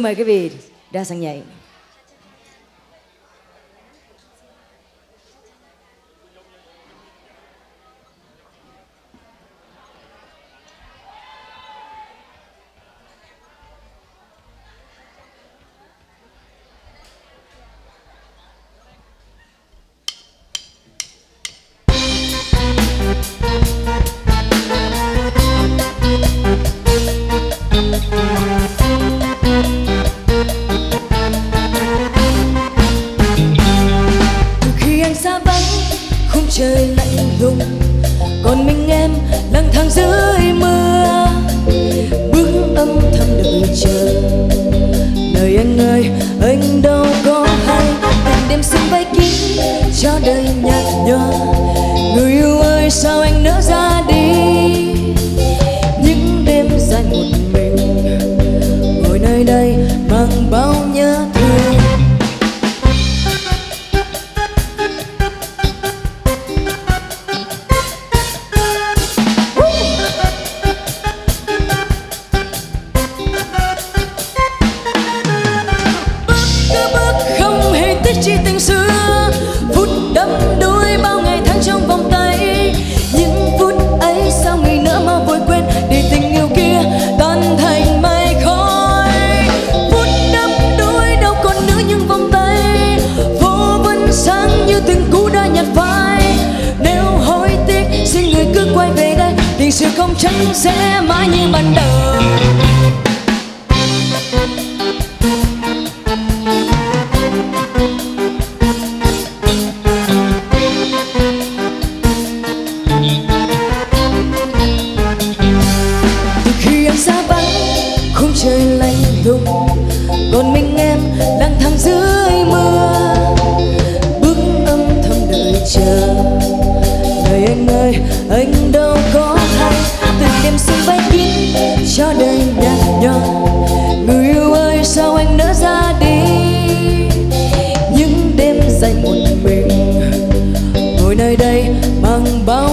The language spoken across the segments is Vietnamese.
Xin mời quý vị ra sân nhảy trời lạnh lùng. Còn mình em lang thang dưới mưa. Bước âm thầm đợi chờ. Đời anh ơi, anh đâu có hay. Tình đêm sương bay kín cho đời nhạt nhòa. Người yêu ơi, sao anh nỡ ra đi? Những đêm dài một mình. Ngồi nơi đây, mang bao biết chi tình xưa. Phút đắm đuối bao ngày tháng trong vòng tay. Những phút ấy sao người nỡ mau vội quên để tình yêu kia tan thành mây khói. Phút đắm đuối đâu còn nữa những vòng tay. Vô vấn sáng như từng cũ đã nhạt phai. Nếu hối tiếc, xin người cứ quay về đây. Tình sự không chắc sẽ mãi như ban đầu. Cho đời nhạt đo người yêu ơi, sao anh nỡ ra đi? Những đêm dành một mình, ngồi nơi đây mang bao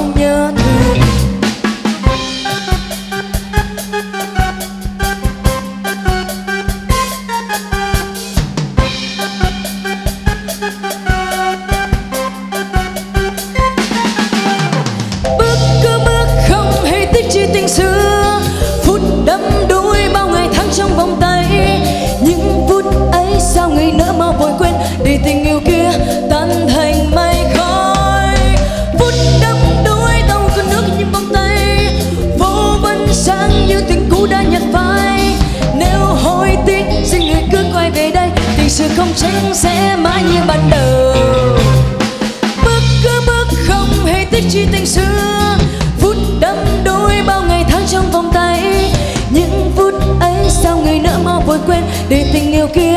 trong trắng sẽ mãi như ban đầu. Bước cứ bước không hề tiếc chi tình xưa phút đắm đuối bao ngày tháng trong vòng tay. Những phút ấy sao người nỡ mau vội quên để tình yêu kia